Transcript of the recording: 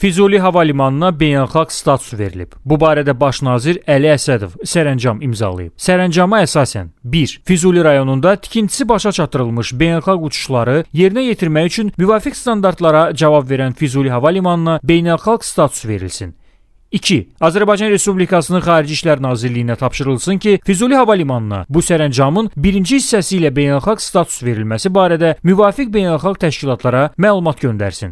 Füzuli hava limanına beynəlxalq statusu verilib. Bu barədə baş nazir Əli Əsədov sərəncam imzalayıb. Sərəncama əsasən 1. Füzuli rayonunda tikintisi başa çatdırılmış beynəlxalq uçuşları yerinə yetirmək üçün müvafiq standartlara cavab verən Füzuli hava limanına beynəlxalq status verilsin. 2. Azərbaycan Respublikasının Xarici İşlər Nazirliyinə tapşırılsın ki, Füzuli hava limanına bu sərəncamın birinci hissəsi ilə beynəlxalq status verilməsi barədə müvafiq beynəlxalq təşkilatlara məlumat göndərsin.